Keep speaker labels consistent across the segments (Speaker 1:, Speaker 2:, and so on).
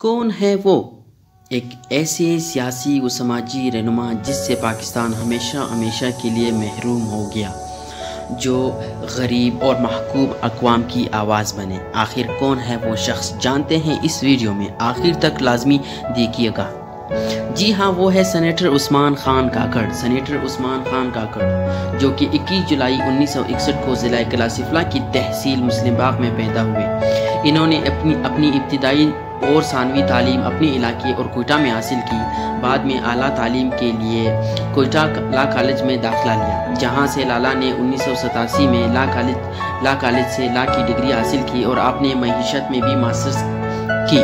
Speaker 1: कौन है वो? एक ऐसे सियासी व समाजी रहनुमा जिससे पाकिस्तान हमेशा हमेशा के लिए महरूम हो गया, जो गरीब और महकूब अकवाम की आवाज़ बने। आखिर कौन है वो शख्स? जानते हैं इस वीडियो में। आखिर तक लाजमी देखिएगा। जी हाँ वो है सेनेटर उस्मान खान काकड़। सेनेटर उस्मान खान काकड़, जो कि 21 जुलाई 1961 को ज़िला कलासिफला की तहसील मुस्लिम बाग में पैदा हुए। इन्होंने अपनी अपनी इब्तदाई और सानवी तालीम अपने इलाके और कोयटा में हासिल की। बाद में आला तालीम के लिए कोयटा ला कॉलेज में दाखिला लिया जहाँ से लाला ने उन्नीस सौ सतासी में ला कॉलेज ला कॉलेज से ला की डिग्री हासिल की और आपने मीशत में भी मास्टर्स की।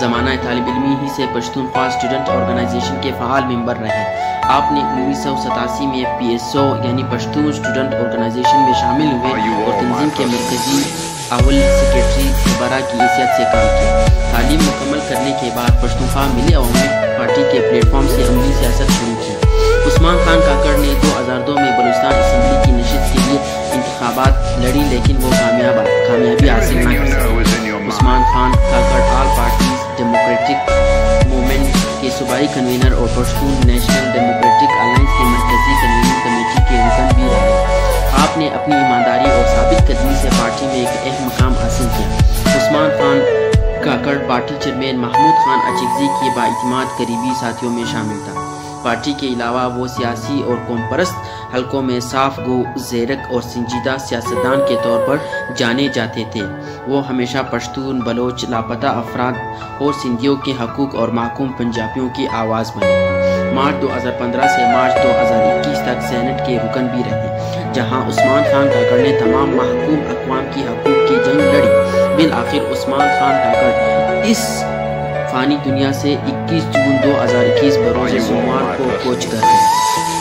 Speaker 1: ज़माना तालब इलमी ही से पश्तूनख्वा स्टूडेंट ऑर्गेनाइजेशन के फ़ाल मेंबर रहे। आपने उन्नीस सौ सतासी में पी एस ओ यानी पश्तून स्टूडेंट ऑर्गेनाइजेशन में शामिल हुए और तंजीम के मरकजी अवल सेक्रेटरी सरबरा की हैसियत से काम किया। के बाद पश्तूनख्वा मिली अवामी पार्टी के प्लेटफॉर्म से अमली सियासत शुरू की। उस्मान खान काकड़ ने 2002 में बलूचिस्तान असम्बली की नशत के लिए इंतबात लड़ी लेकिन वो कामयाब कामयाबी हासिल न कर सके Usman Khan Kakar all party democratic movement के सूबाई कन्वीनर और पश्तून नेशनल डेमोक्रेटिक अलायंस के मरकजी कन्वीनिंग कमेटी के रुकन भी रहे। आपने अपनी ईमानदारी और साबित कदमी से पार्टी में एक अहम मकाम हासिल किया। काकड़ पार्टी चेयरमैन महमूद खान अचिकजी के बातमाद करीबी साथियों में शामिल था। पार्टी के अलावा वो सियासी और कौम परस्त हलकों में साफ़ गो, जेरक और संजीदा सियासतदान के तौर पर जाने जाते थे। वो हमेशा पश्तून, बलोच, लापता अफराद और सिंधियों के हकूक और महकूम पंजाबियों की आवाज़ बने। मार्च 2015 से मार्च 2021 तक सैनट के रुकन भी रहे, जहाँ उस्मान खान काकड़ ने तमाम महकूम अकवाम की हकूक की जंग लड़ी। बिल आखिर उस्मान खान टाकर इस फानी दुनिया से 21 जून 2021 बरोज सोमवार को कोच कर गए